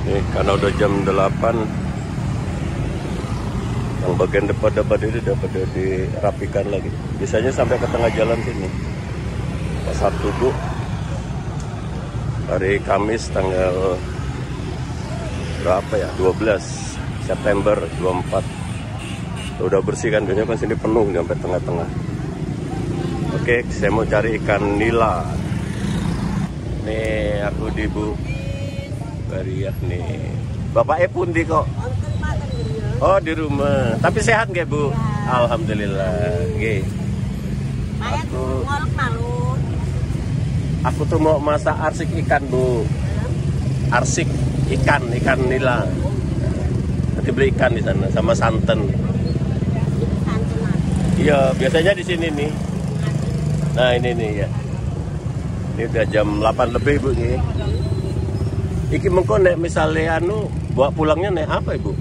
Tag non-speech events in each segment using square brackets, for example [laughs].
Nih, karena udah jam 8 yang bagian depan-depan ini udah pada dirapikan lagi. Biasanya sampai ke tengah jalan sini. Pasar Tugu hari Kamis tanggal berapa ya? 12 September 24. Udah bersih kan, biasanya kan sini penuh sampai tengah-tengah. Oke, saya mau cari ikan nila. Nih aku di Bu Bariah nih. Bapaknya pun di kok. Oh di rumah. Tapi sehat nggak Bu? Alhamdulillah. Oke. Aku aku tuh mau masak arsik ikan Bu. Arsik ikan ikan nila. Nanti beli ikan di sana sama santan. Iya biasanya di sini nih. Nah ini nih ya. Ini udah jam 8 lebih Bu nih. Iki mengko nek misalnya anu bawa pulangnya nek apa Ibu?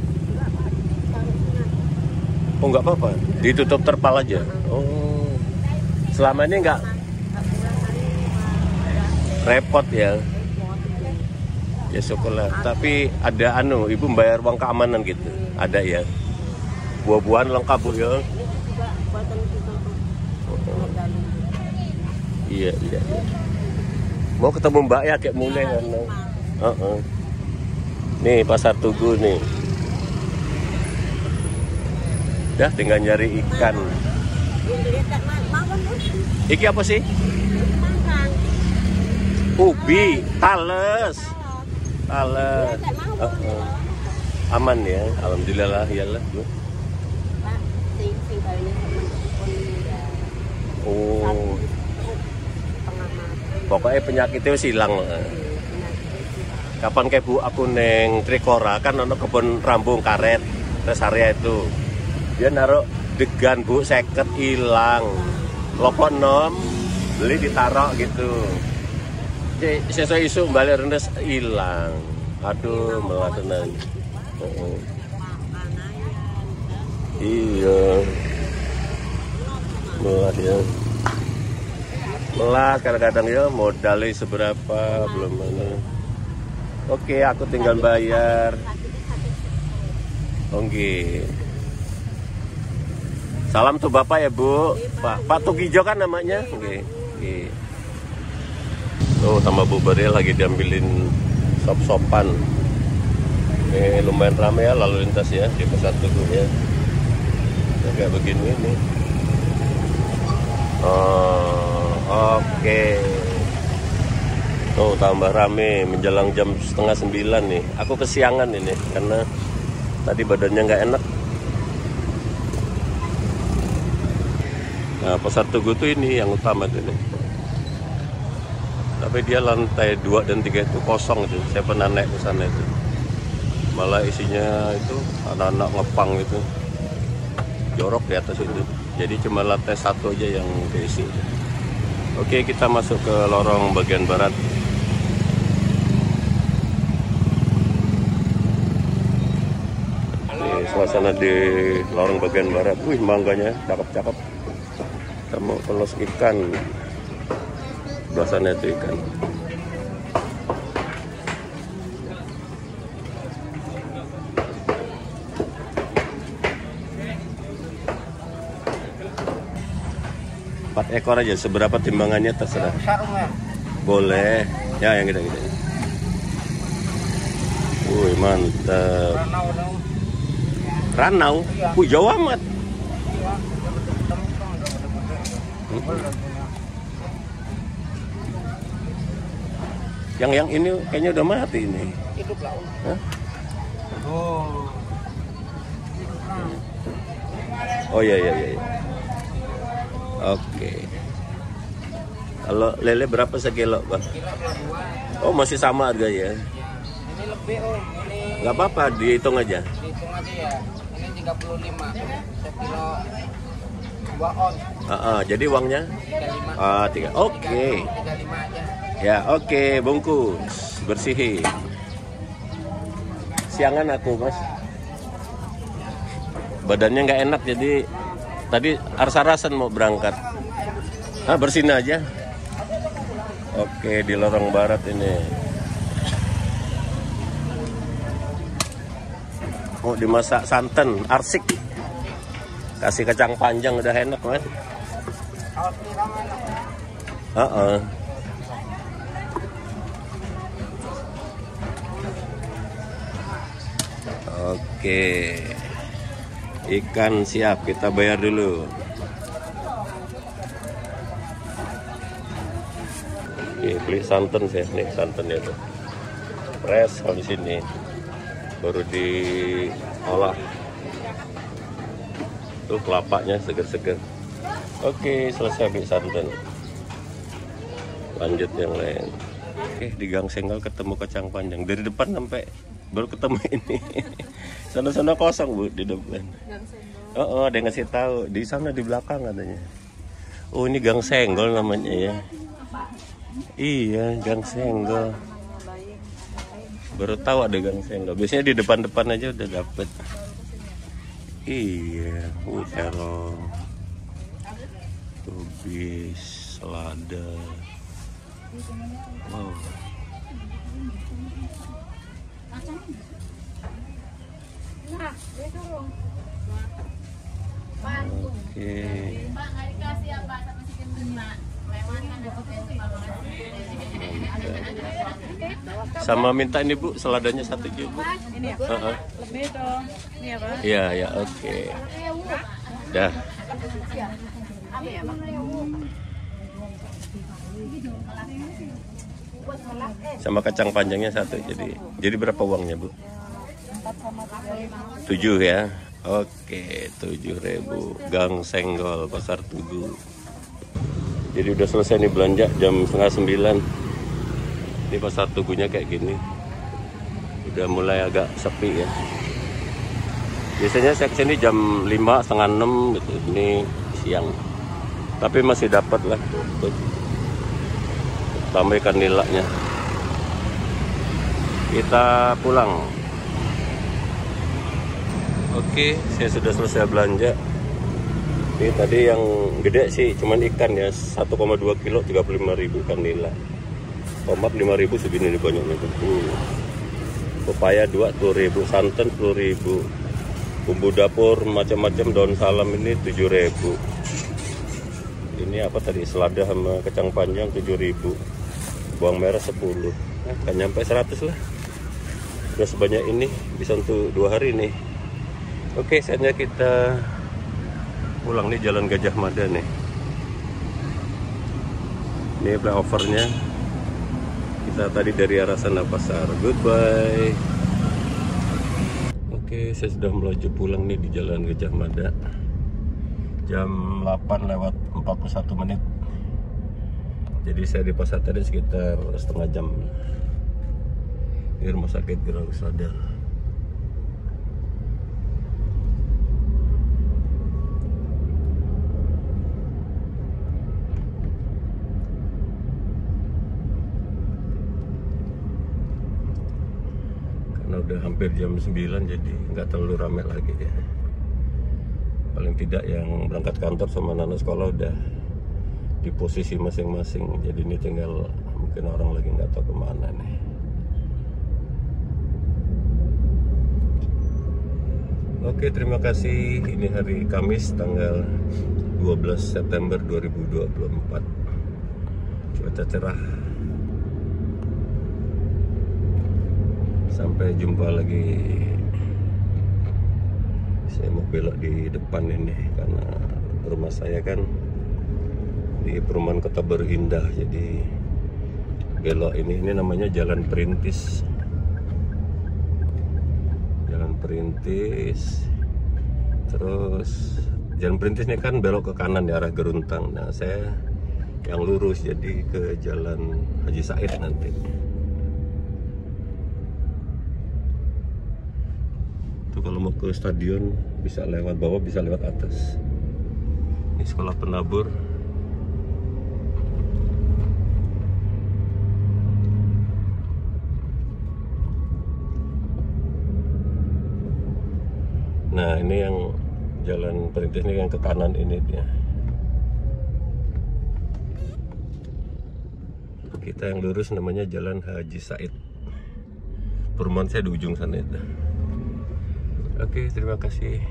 Oh nggak apa-apa, ditutup terpal aja. Oh, selama ini nggak repot ya. Ya syukurlah. Tapi ada anu, ibu bayar uang keamanan gitu. Ada ya. Buah-buahan lengkap bu ya. Iya iya. iya. Mau ketemu Mbak ya kayak mulai kan. Uh-uh. Nih pasar Tugu nih. Dah tinggal nyari ikan. Iki apa sih? Ubi, tales. Tales. Uh-uh. Aman ya, alhamdulillah lah. Oh, pokoknya penyakitnya wis hilang. Kapan kayak bu aku neng Trikora kan ono kebun rambung karet res area itu. Dia naruh degan bu seket hilang. Lopo nom beli ditaruh gitu. Sesuai isu balik rendes hilang. Aduh malah tenang uh-uh. iya. Malah ya. Malah kadang-kadang ya modalnya seberapa belum mana oke aku tinggal bayar Oke. Salam tuh Bapak ya Bu. Pak Pak Tugijo kan namanya. Oke. Oke. Tuh sama Bu Bari lagi diambilin sop-sopan. Ini lumayan ramai ya lalu lintas ya di pasar Tugu ya. ya kayak begini nih. Oh, oke. Tuh tambah rame menjelang jam setengah sembilan nih. Aku kesiangan ini karena tadi badannya nggak enak. Nah, pasar Tugu tuh ini yang utama tuh ini. Tapi dia lantai 2 dan 3 itu kosong itu. Saya pernah naik ke sana itu. Malah isinya itu anak-anak ngepang itu. Jorok di atas itu. Jadi cuma lantai satu aja yang keisi. Oke, kita masuk ke lorong bagian barat. Suasana di lorong bagian barat. Wih, mangganya cakep-cakep. Kita mau pelos ikan. Sebelah sana itu ikan. Empat ekor aja, seberapa timbangannya terserah. Boleh. Ya, yang gitu. Wih, mantap. Ranau. Wih, jauh amat. Yang yang ini kayaknya udah mati ini. Hidup lah. Hah? Oh. Oh iya iya iya. Oke. Kalau lele berapa sekilo, Bang? Oh, masih sama harganya. Ini lebih om. Ini Nggak apa-apa, dihitung aja. dihitung aja ya. Ini 35. Sekilo 2 on. Ah, ah, jadi uangnya? 35. Ah, tiga. Oke. 35 aja. Ya, oke, bungkus. Bersihin. Siangan aku, Mas. Badannya nggak enak, jadi tadi arsa-rasan mau berangkat. Ah, bersihin aja. Oke, di lorong barat ini. Mau dimasak santan arsik kasih kacang panjang udah enak kan enak. Heeh. Oke. Ikan siap, kita bayar dulu. Oke, beli santan sih, nih santannya tuh. Fresh kalau di sini. Baru diolah. Tuh kelapanya seger-seger. Oke, selesai beli santan. Lanjut yang lain. Oke, di Gang Senggol ketemu kacang panjang. Dari depan sampai baru ketemu [laughs] ini. Sana-sana kosong bu di depan. Oh, oh, ada yang ngasih tahu di sana di belakang katanya. Oh, ini Gang Senggol namanya ya. Iya, Gang Senggol. Baru tahu ada Gang Senggol. Biasanya di depan-depan aja udah dapet. Iya, terong. Tubis, selada. Wow. Oke. Sama minta ini Bu, seladanya satu juga Bu. Ini ya? Lebih dong. Ini apa? Iya, ya, oke. Dah. Sama kacang panjangnya satu jadi jadi berapa uangnya Bu? Tujuh ya. Oke, tujuh ribu. Gang Senggol, Pasar Tugu. Jadi udah selesai nih belanja jam setengah sembilan. Ini Pasar Tugunya kayak gini. Udah mulai agak sepi ya. Biasanya saya ke sini jam 5, setengah 6 gitu. Ini siang. Tapi masih dapat lah. Tuh. Tambah ikan nilaknya. Kita pulang. Oke, saya sudah selesai belanja. Ini tadi yang gede sih cuman ikan ya 1,2 kilo 35 ribu ikan nila. Tomat 5 ribu segini nih banyaknya tuh. Uh. Pepaya 2 10 ribu, santan 10 ribu. Bumbu dapur macam-macam daun salam ini 7 ribu. Ini apa tadi selada sama kacang panjang 7 ribu. Bawang merah 10. Nah, kan nyampe 100 lah. Udah sebanyak ini bisa untuk dua hari nih. Oke, saatnya kita pulang nih Jalan Gajah Mada nih. Ini flyovernya. Kita tadi dari arah sana pasar. Goodbye. Oke, saya sudah melaju pulang nih di Jalan Gajah Mada. Jam 8 lewat 41 menit. Jadi saya di pasar tadi sekitar setengah jam. Ini rumah sakit Gerang Sadar. Karena udah hampir jam 9 jadi nggak terlalu ramai lagi ya. Paling tidak yang berangkat kantor sama anak sekolah udah di posisi masing-masing. Jadi ini tinggal mungkin orang lagi nggak tahu ke mana nih. Oke terima kasih. Ini hari Kamis tanggal 12 September 2024 cuaca cerah sampai jumpa lagi. Saya mau belok di depan ini karena rumah saya kan di perumahan kota Berindah. Jadi belok ini ini namanya jalan perintis. Jalan perintis. Terus jalan perintis ini kan belok ke kanan di arah Geruntang. Nah saya yang lurus jadi ke jalan Haji Said nanti itu kalau mau ke stadion bisa lewat bawah bisa lewat atas. Ini sekolah penabur. Nah ini yang jalan perintis ini yang ke kanan ini dia. Kita yang lurus namanya jalan Haji Said. Perumahan saya di ujung sana itu Oke, terima kasih.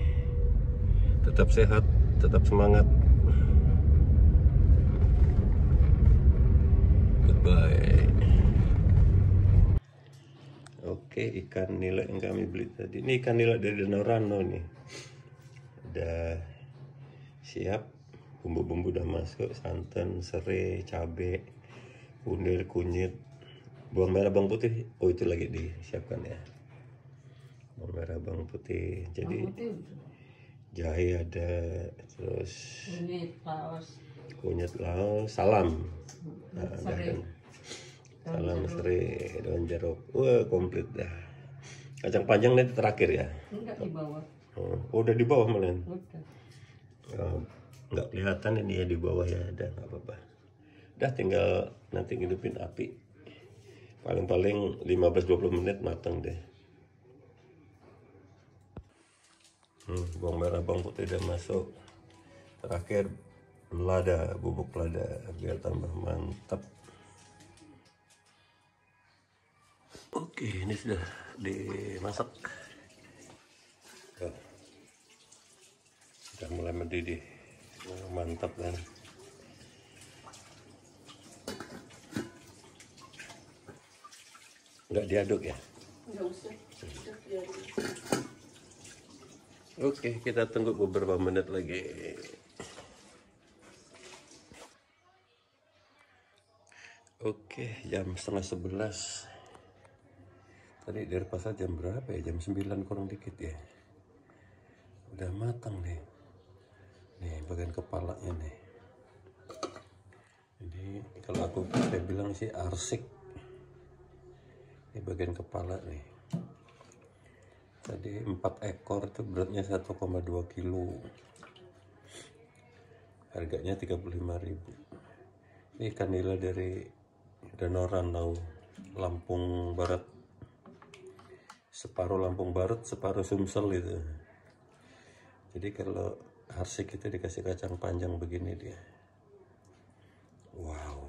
Tetap sehat, tetap semangat. Goodbye. Oke, ikan nila yang kami beli tadi. Ini ikan nila dari Danau Rano nih. Udah siap. Bumbu-bumbu udah masuk, santan, serai, cabe, kunir, kunyit, bawang merah, bawang putih. Oh, itu lagi disiapkan ya. Bawang merah, bawang putih. Jadi jahe ada, terus kunyit laos, salam. Nah, ada kan. Salam serai, daun jeruk. Wah, komplit dah. Kacang panjang nanti terakhir ya. Enggak di bawah. Oh, udah di bawah malah. Udah. Oh, nggak kelihatan ini ya di bawah ya, ada nggak apa-apa. Udah tinggal nanti ngidupin api. Paling-paling 15-20 menit matang deh. Hmm, bawang merah, bawang putih udah masuk. Terakhir lada, bubuk lada biar tambah mantap. Oke, ini sudah dimasak. Sudah mulai mendidih. Mantap kan. Enggak diaduk ya? Enggak usah. Oke, kita tunggu beberapa menit lagi. Oke, jam setengah sebelas. Tadi dari pasar jam berapa ya? Jam 9 kurang dikit ya. Udah matang nih. Nih, bagian kepalanya nih. Ini kalau aku saya bilang sih arsik. Ini bagian kepala nih. Tadi 4 ekor itu beratnya 1,2 kilo. Harganya 35.000. Ini ikan nila dari Danau Ranau, Lampung Barat. Separuh Lampung Barat, separuh Sumsel itu. Jadi kalau arsik itu dikasih kacang panjang begini dia. Wow.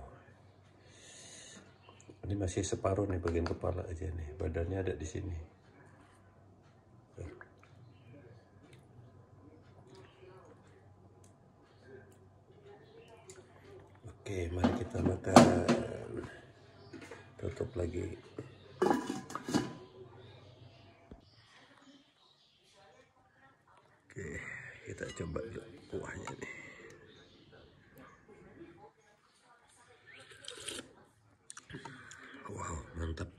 Ini masih separuh nih bagian kepala aja nih. Badannya ada di sini. Oke, mari kita makan. Tutup lagi. Oke, kita coba dulu kuahnya nih. Wow, mantap.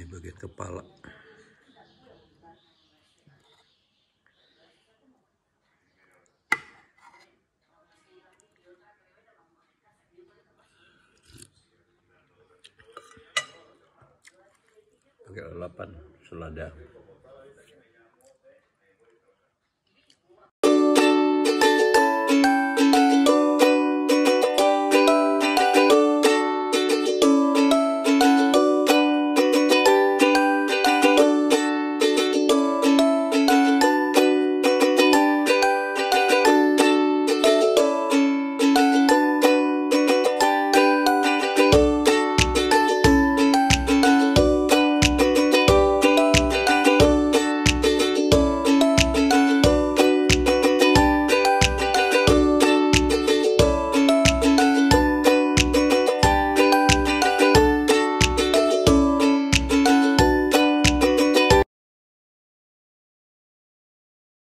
Ini bagian kepala. Pakai lalapan selada.